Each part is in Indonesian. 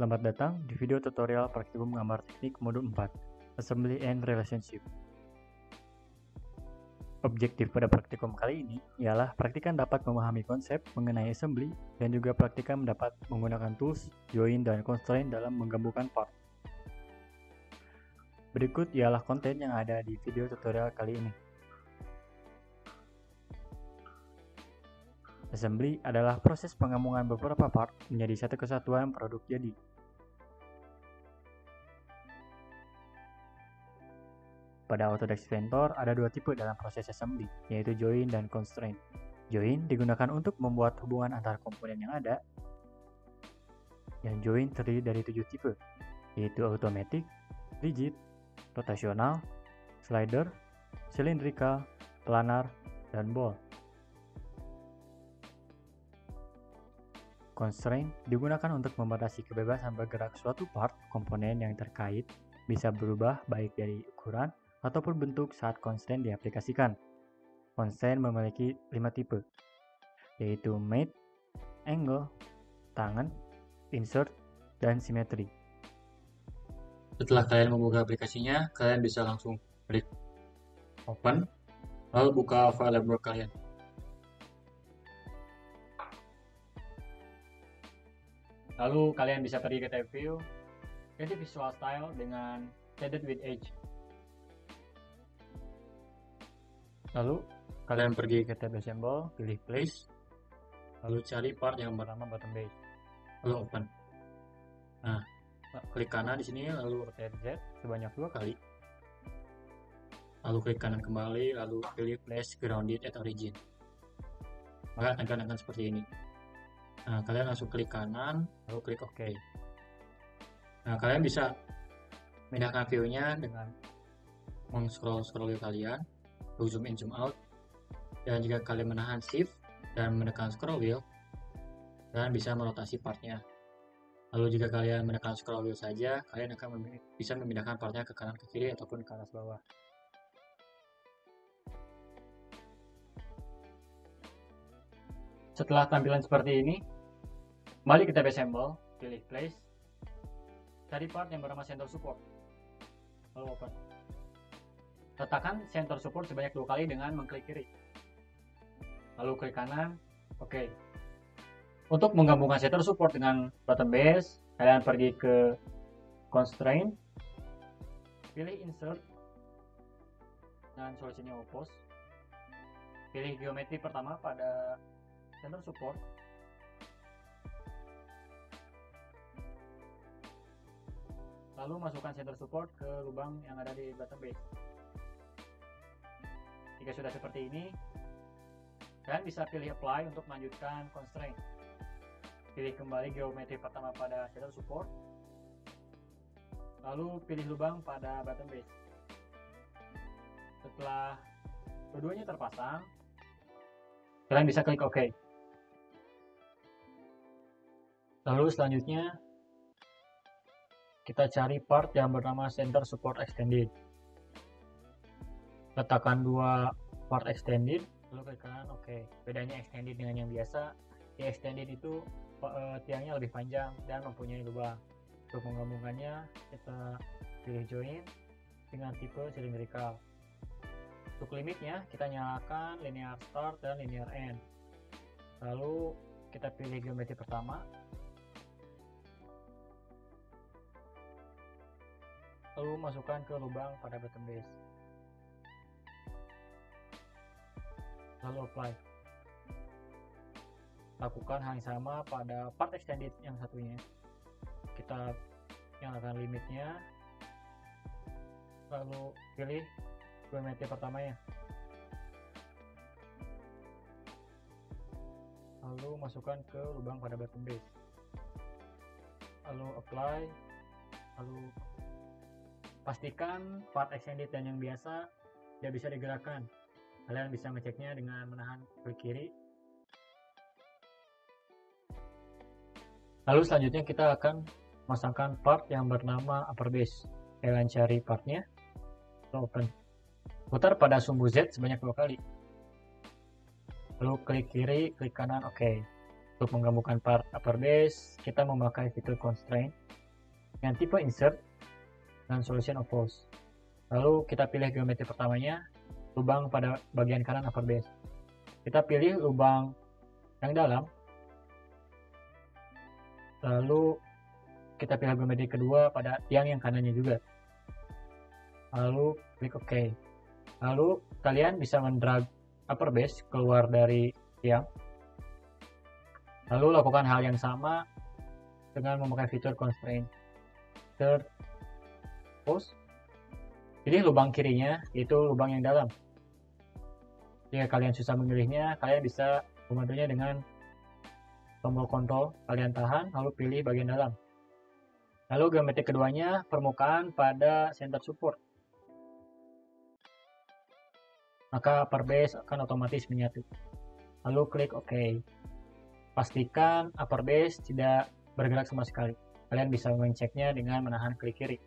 Selamat datang di video tutorial praktikum gambar teknik modul 4, Assembly and Relationship. Objektif pada praktikum kali ini ialah praktikan dapat memahami konsep mengenai assembly dan juga praktikan dapat menggunakan tools, join, dan constraint dalam menggabungkan part. Berikut ialah konten yang ada di video tutorial kali ini. Assembly adalah proses penggabungan beberapa part menjadi satu kesatuan produk jadi. Pada Autodesk Inventor ada dua tipe dalam proses assembly, yaitu join dan constraint. Join digunakan untuk membuat hubungan antar komponen yang ada, dan join terdiri dari tujuh tipe, yaitu automatic, rigid, rotasional, slider, cylindrical, planar, dan ball. Constraint digunakan untuk membatasi kebebasan bergerak suatu part komponen yang terkait bisa berubah baik dari ukuran, ataupun bentuk saat constraint diaplikasikan. Constraint memiliki lima tipe, yaitu mate, angle, tangan, insert, dan symmetry. Setelah kalian membuka aplikasinya, kalian bisa langsung klik open, lalu buka file library kalian. Lalu kalian bisa pergi ke tab view, ganti visual style dengan shaded with edge. Lalu kalian pergi ke tab assemble, pilih place, Lalu cari part yang ber bernama button base. lalu open. Nah, klik kanan di sini, lalu Rotate Z sebanyak dua kali. lalu klik kanan kembali, lalu pilih place grounded at origin. Maka akan akan seperti ini. Nah, kalian langsung klik kanan, lalu klik OK. Nah, kalian bisa pindahkan view-nya dengan meng-scroll-scroll view kalian, lalu zoom in, zoom out. Dan jika kalian menahan shift dan menekan scroll wheel, kalian bisa merotasi partnya. Lalu jika kalian menekan scroll wheel saja, kalian akan mem- bisa memindahkan partnya ke kanan, ke kiri, ataupun ke atas bawah. Setelah tampilan seperti ini, kembali ke tab assemble, pilih place, cari part yang bernama center support. Lalu open. Letakkan center support sebanyak dua kali dengan mengklik kiri. Lalu klik kanan, oke. Untuk menggabungkan center support dengan button base, kalian pergi ke constraint, pilih insert, dan solusinya oppose. Pilih geometri pertama pada center support lalu masukkan center support ke lubang yang ada di button base jika sudah seperti ini kalian bisa pilih apply untuk melanjutkan constraint. Pilih kembali geometri pertama pada center support lalu pilih lubang pada button base. Setelah keduanya terpasang kalian bisa klik OK. Lalu selanjutnya kita cari part yang bernama Center Support Extended. Letakkan dua part extended, lalu klik kanan oke. Bedanya extended dengan yang biasa, di extended itu eh, tiangnya lebih panjang dan mempunyai lubang. Untuk menggabungkannya kita pilih join dengan tipe cylindrical. Untuk limitnya kita nyalakan linear start dan linear end. Lalu kita pilih geometri pertama lalu masukkan ke lubang pada button base lalu apply. Lakukan hal yang sama pada part extended yang satunya. Kita nyalakan limitnya. Lalu pilih geometri pertamanya. Lalu masukkan ke lubang pada button base. Lalu apply. Lalu pastikan part extended dan yang biasa tidak bisa digerakkan kalian bisa ngeceknya dengan menahan klik kiri. Lalu selanjutnya kita akan memasangkan part yang bernama upper base. Kalian cari partnya. Lalu open. Putar pada sumbu Z sebanyak dua kali. Lalu klik kiri klik kanan oke. Untuk menggabungkan part upper base kita memakai fitur constraint dengan tipe insert dan solution oppose. Lalu kita pilih geometri pertamanya, lubang pada bagian kanan upper base. Kita pilih lubang yang dalam, lalu kita pilih geometri kedua pada tiang yang kanannya juga. Lalu klik OK. Lalu kalian bisa mendrag upper base keluar dari tiang. Lalu lakukan hal yang sama dengan memakai fitur constraint. Third post Pilih lubang kirinya, itu lubang yang dalam. Jika kalian susah memilihnya, kalian bisa membantunya dengan tombol kontrol. Kalian tahan, lalu pilih bagian dalam. Lalu geometri keduanya, permukaan pada center support. Maka upper base akan otomatis menyatu. Lalu klik OK. Pastikan upper base tidak bergerak sama sekali. Kalian bisa mengeceknya dengan menahan klik kiri.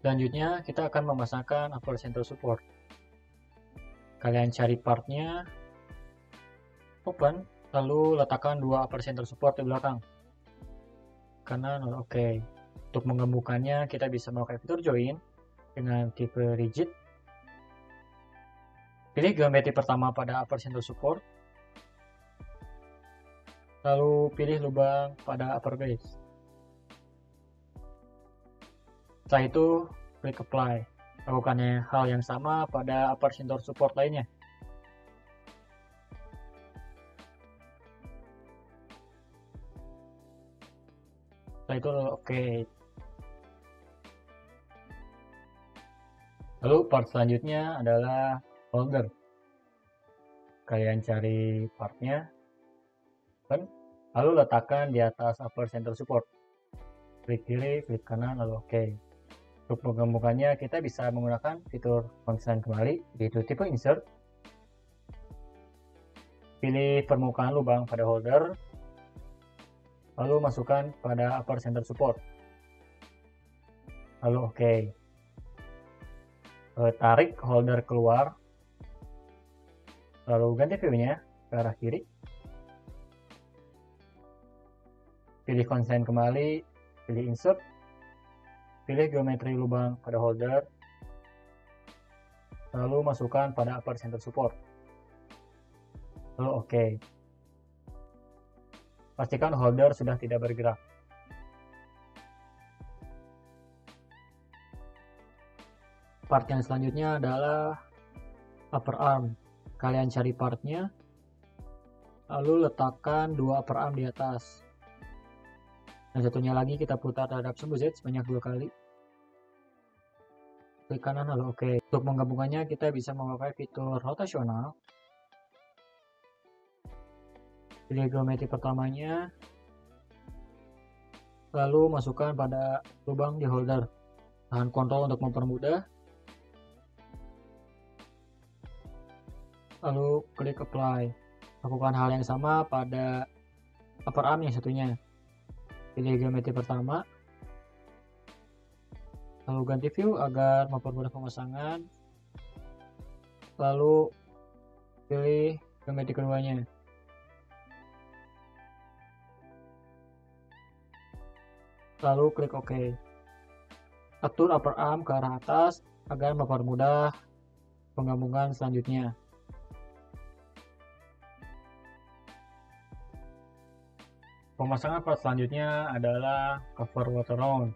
Selanjutnya, kita akan memasangkan upper center support. Kalian cari partnya, open, lalu letakkan dua upper center support di belakang. Kanan, oke. Okay. Untuk mengembukannya, kita bisa memakai fitur join dengan tipe rigid. Pilih geometri pertama pada upper center support. Lalu pilih lubang pada upper base. Setelah itu, klik apply. Lakukannya hal yang sama pada upper center support lainnya. Setelah itu, oke. Okay. Lalu part selanjutnya adalah holder. Kalian cari partnya, lalu letakkan di atas upper center support. Klik kiri, klik kanan, lalu oke. Okay. Untuk menggabungkannya, kita bisa menggunakan fitur function kembali, yaitu tipe insert. Pilih permukaan lubang pada holder, lalu masukkan pada upper center support. Lalu oke. Okay. Eh, tarik holder keluar, lalu ganti view-nya ke arah kiri. Pilih konsen kembali, pilih insert, Pilih geometri lubang pada holder, lalu masukkan pada upper center support. Lalu oke. Okay. Pastikan holder sudah tidak bergerak. Part yang selanjutnya adalah upper arm. Kalian cari partnya, lalu letakkan dua upper arm di atas. Dan satunya lagi kita putar terhadap sumbu Z sebanyak dua kali klik kanan lalu oke. Okay. Untuk menggabungkannya kita bisa memakai fitur rotasional. Pilih geometri pertamanya. Lalu masukkan pada lubang di holder. Tahan kontrol untuk mempermudah. Lalu klik apply. Lakukan hal yang sama pada upper arm yang satunya. Pilih geometri pertama, lalu ganti view agar mempermudah pemasangan. Lalu pilih geometri keduanya. Lalu klik OK. Atur upper arm ke arah atas agar mempermudah penggabungan selanjutnya. Pemasangan part selanjutnya adalah cover water round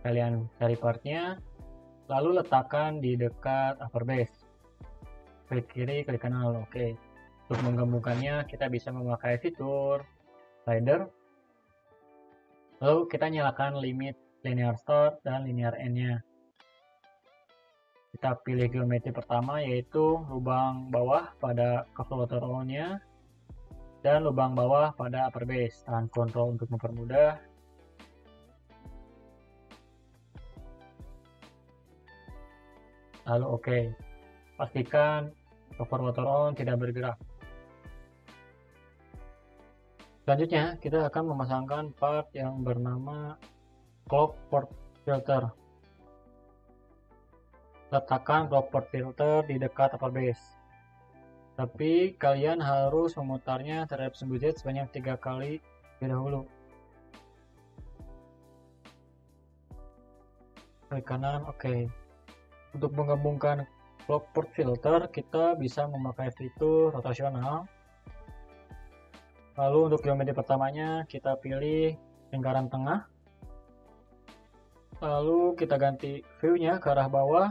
kalian cari partnya lalu letakkan di dekat upper base. Klik kiri klik kanan oke. Okay. untuk menggabungkannya kita bisa memakai fitur slider. Lalu kita nyalakan limit linear start dan linear end nya kita pilih geometri pertama yaitu lubang bawah pada water nya dan lubang bawah pada upper base. Tahan kontrol untuk mempermudah lalu oke okay. pastikan cover motor on tidak bergerak selanjutnya kita akan memasangkan part yang bernama clock port filter letakkan clock port filter di dekat upper base tapi kalian harus memutarnya terhadap sembujet sebanyak tiga kali lebih dahulu. Klik kanan, oke. Okay untuk menggabungkan clockport filter kita bisa memakai fitur rotasional. Lalu untuk geometri pertamanya kita pilih lingkaran tengah. Lalu kita ganti view-nya ke arah bawah.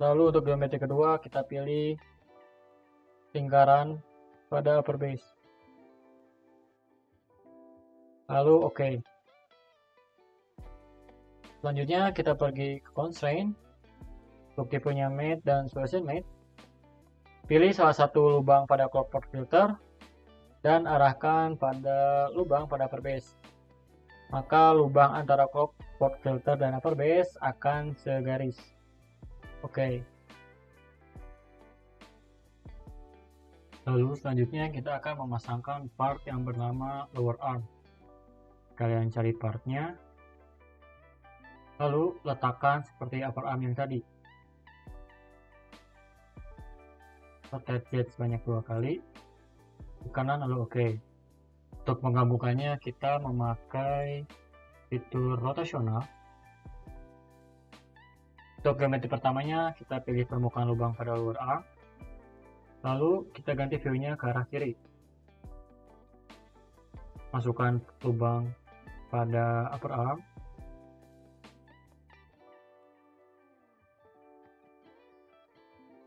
Lalu untuk geometri kedua kita pilih lingkaran pada upper base. Lalu oke. Okay. Selanjutnya kita pergi ke constraint untuk tipenya mate dan solution mate. Pilih salah satu lubang pada clockport filter dan arahkan pada lubang pada upper base. Maka lubang antara clockport filter dan upper base akan segaris. Oke. Lalu selanjutnya kita akan memasangkan part yang bernama lower arm. Kalian cari partnya, Lalu letakkan seperti upper arm yang tadi. Jet sebanyak dua kali. Ke kanan lalu oke. Okay. Untuk menggabungkannya kita memakai fitur rotasional. Untuk geometri pertamanya kita pilih permukaan lubang pada lower arm. Lalu kita ganti view-nya ke arah kiri. Masukkan lubang pada upper arm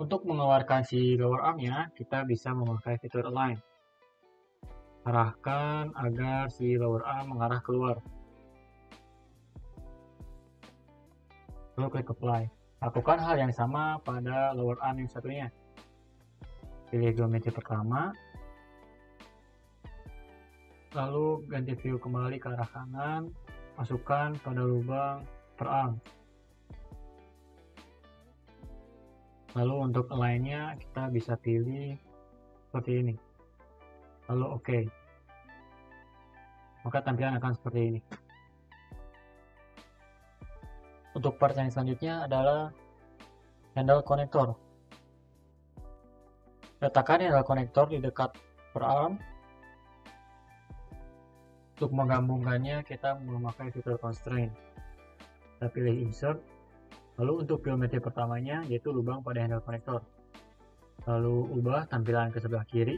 Untuk mengeluarkan si lower armnya, kita bisa memakai fitur align. Arahkan agar si lower arm mengarah keluar. Lalu klik apply. Lakukan hal yang sama pada lower arm yang satunya. Pilih geometri pertama. Lalu ganti view kembali ke arah kanan. Masukkan pada lubang per arm. Lalu untuk lainnya kita bisa pilih seperti ini. Lalu oke. Okay. maka tampilan akan seperti ini. Untuk part yang selanjutnya adalah handle connector. Letakkan handle connector di dekat per arm untuk menggabungkannya kita memakai fitur constraint. Kita pilih insert Lalu untuk geometri pertamanya yaitu lubang pada handle konektor. Lalu ubah tampilan ke sebelah kiri.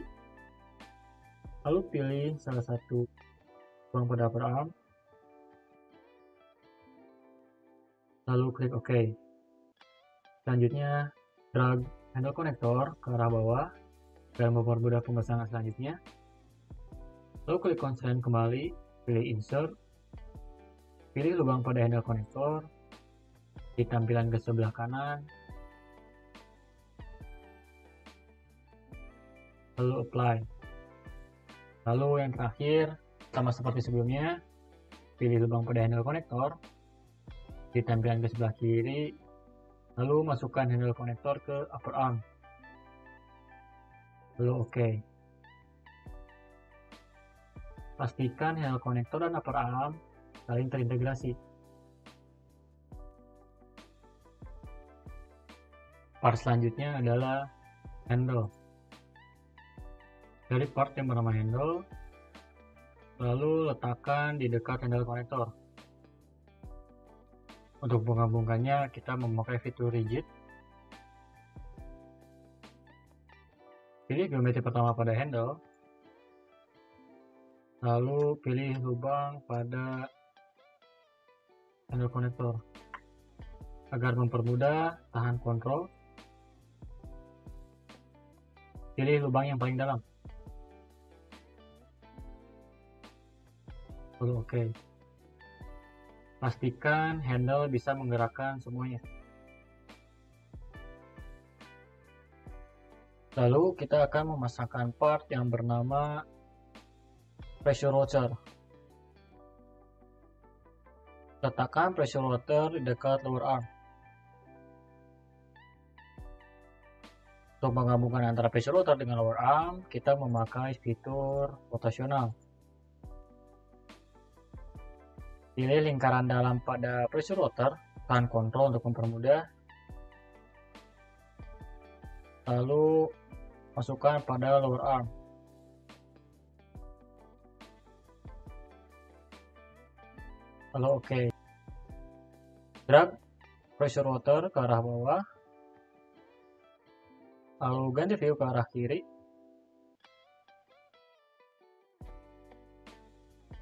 Lalu pilih salah satu lubang pada upper arm. Lalu klik OK. Selanjutnya drag handle konektor ke arah bawah dan mempermudah pemasangan selanjutnya. Lalu klik constraint kembali, pilih insert, pilih lubang pada handle konektor, di tampilan ke sebelah kanan. Lalu apply. Lalu yang terakhir sama seperti sebelumnya pilih lubang pada handle konektor di tampilan ke sebelah kiri lalu masukkan handle konektor ke upper arm. Lalu oke okay. pastikan handle konektor dan upper arm saling terintegrasi part selanjutnya adalah handle. Dari part yang bernama handle lalu letakkan di dekat handle konektor untuk menggabungkannya kita memakai fitur rigid. Pilih geometri pertama pada handle lalu pilih lubang pada handle konektor agar mempermudah tahan kontrol Pilih lubang yang paling dalam. Lalu oke. Okay. Pastikan handle bisa menggerakkan semuanya. Lalu kita akan memasangkan part yang bernama pressure rotor. Letakkan pressure rotor di dekat lower arm. Untuk menggabungkan antara pressure rotor dengan lower arm, kita memakai fitur rotasional. Pilih lingkaran dalam pada pressure rotor, tahan kontrol untuk mempermudah. Lalu masukkan pada lower arm. Lalu oke. Okay. Drag pressure water ke arah bawah. Lalu ganti view ke arah kiri.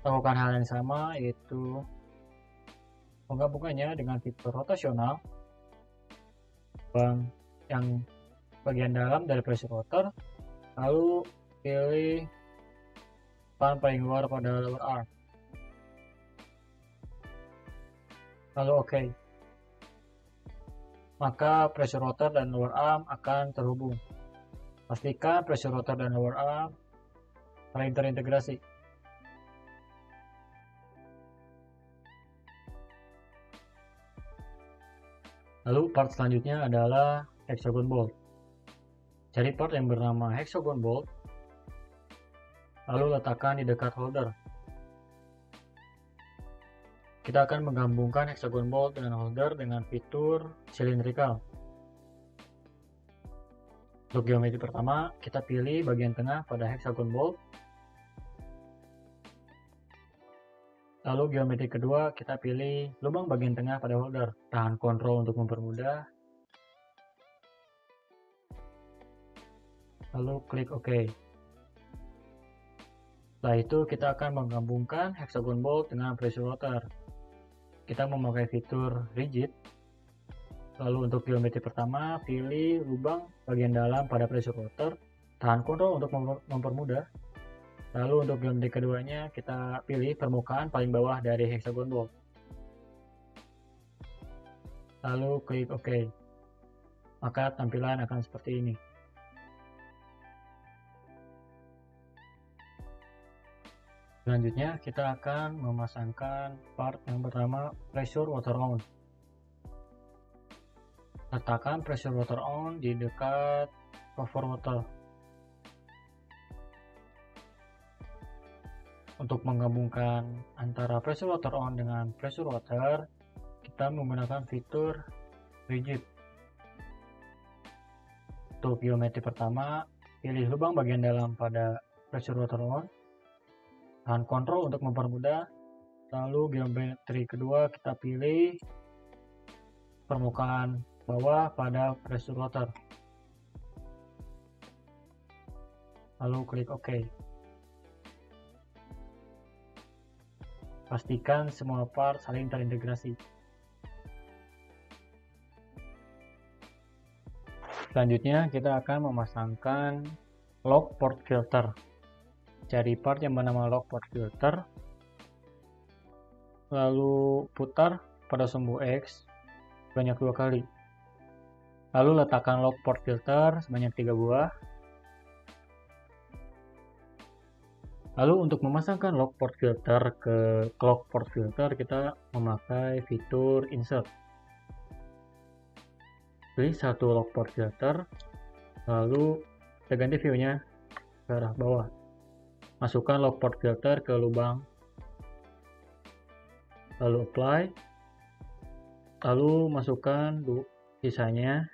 Lakukan hal yang sama yaitu menggabungkannya dengan fitur rotasional yang bagian dalam dari pressure water lalu pilih pan paling luar pada lower arm lalu oke okay. Maka pressure rotor dan lower arm akan terhubung pastikan pressure rotor dan lower arm saling terintegrasi Lalu part selanjutnya adalah hexagon bolt. Cari part yang bernama hexagon bolt, lalu letakkan di dekat holder. Kita akan menggabungkan hexagon bolt dengan holder dengan fitur cylindrical. Untuk geometri pertama, kita pilih bagian tengah pada hexagon bolt Lalu geometri kedua kita pilih lubang bagian tengah pada holder. Tahan kontrol untuk mempermudah. Lalu klik OK. Setelah itu kita akan menggabungkan hexagon bolt dengan pressure rotor. Kita memakai fitur rigid. Lalu untuk geometri pertama, pilih lubang bagian dalam pada pressure rotor. Tahan kontrol untuk mempermudah. Lalu untuk geometri keduanya kita pilih permukaan paling bawah dari hexagon bolt. Lalu klik OK. Maka tampilan akan seperti ini. Selanjutnya kita akan memasangkan part yang bernama pressure water on. Letakkan pressure water on di dekat cover water. Untuk menggabungkan antara pressure water on dengan pressure water, kita menggunakan fitur rigid. Untuk geometri pertama, pilih lubang bagian dalam pada pressure water on. Tahan kontrol untuk mempermudah. Lalu geometri kedua kita pilih permukaan bawah pada pressure water. Lalu klik OK. Pastikan semua part saling terintegrasi. Selanjutnya kita akan memasangkan lock port filter. Cari part yang bernama lock port filter. Lalu putar pada sumbu X banyak dua kali. Lalu letakkan lock port filter sebanyak tiga buah Lalu untuk memasangkan lock port filter ke clock port filter kita memakai fitur insert. Pilih satu lock port filter, lalu kita ganti view-nya ke arah bawah. Masukkan lock port filter ke lubang, lalu apply, lalu masukkan sisanya,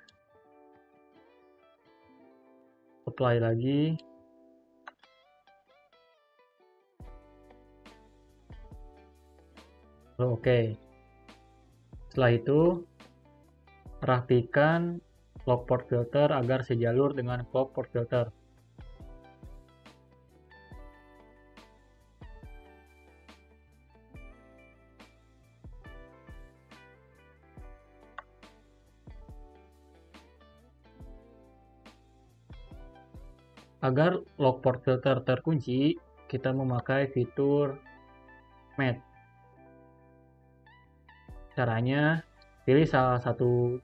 apply lagi, Oh, oke. Okay. Setelah itu, rapikan lock port filter agar sejalur dengan clock port filter. Agar lock port filter terkunci, kita memakai fitur mat. Caranya, pilih salah satu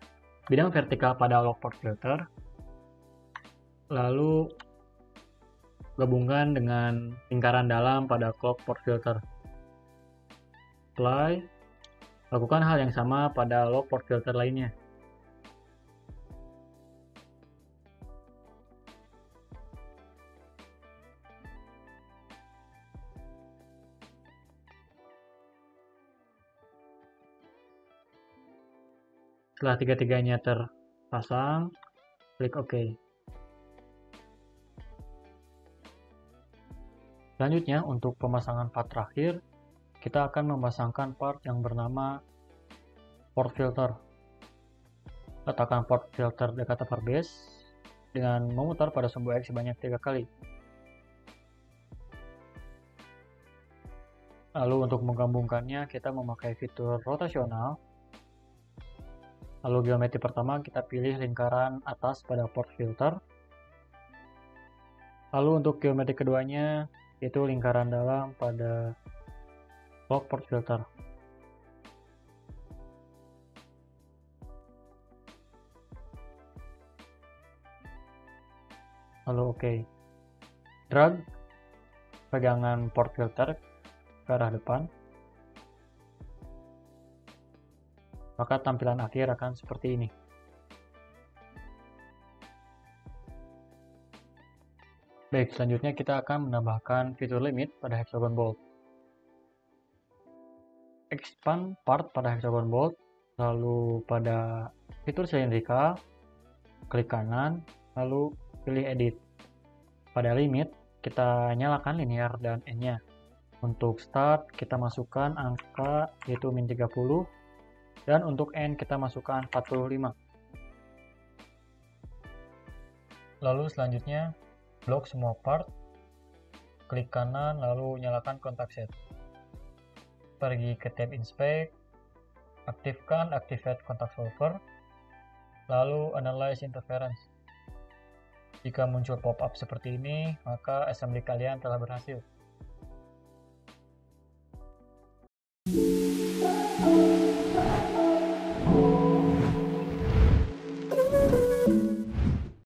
bidang vertikal pada lockport filter, lalu gabungkan dengan lingkaran dalam pada clockport filter. Apply, lakukan hal yang sama pada lockport filter lainnya. Setelah tiga-tiganya terpasang, klik OK. Selanjutnya, untuk pemasangan part terakhir, kita akan memasangkan part yang bernama port filter. Letakkan port filter dekat upper base dengan memutar pada sumbu X sebanyak tiga kali. Lalu untuk menggabungkannya kita memakai fitur rotasional. Lalu geometri pertama kita pilih lingkaran atas pada port filter. Lalu untuk geometri keduanya itu lingkaran dalam pada lock port filter. Lalu oke. Okay. Drag pegangan port filter ke arah depan. Maka tampilan akhir akan seperti ini. Baik, selanjutnya kita akan menambahkan fitur limit pada hexagon bolt. Expand part pada hexagon bolt, lalu pada fitur silindrikal, klik kanan, lalu pilih edit. Pada limit, kita nyalakan linear dan N-nya. Untuk start, kita masukkan angka yaitu min 30, dan untuk N kita masukkan 45. Lalu selanjutnya, blok semua part, klik kanan, lalu nyalakan kontak set. Pergi ke tab inspect, aktifkan activate contact solver, lalu analyze interference. Jika muncul pop-up seperti ini, maka assembly kalian telah berhasil.